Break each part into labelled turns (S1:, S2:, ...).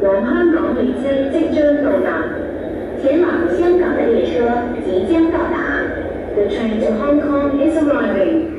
S1: 往香港列车即将到达，前往香港的列车即将到达。The train to Hong Kong is arriving.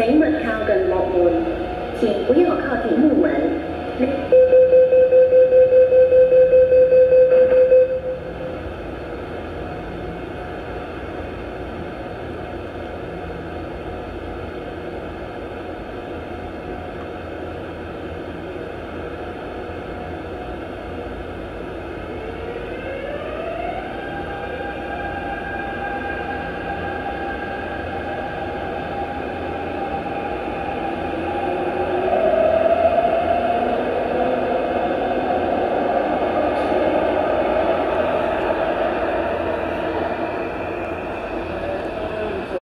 S1: 请勿靠近木门，请不要靠近木门。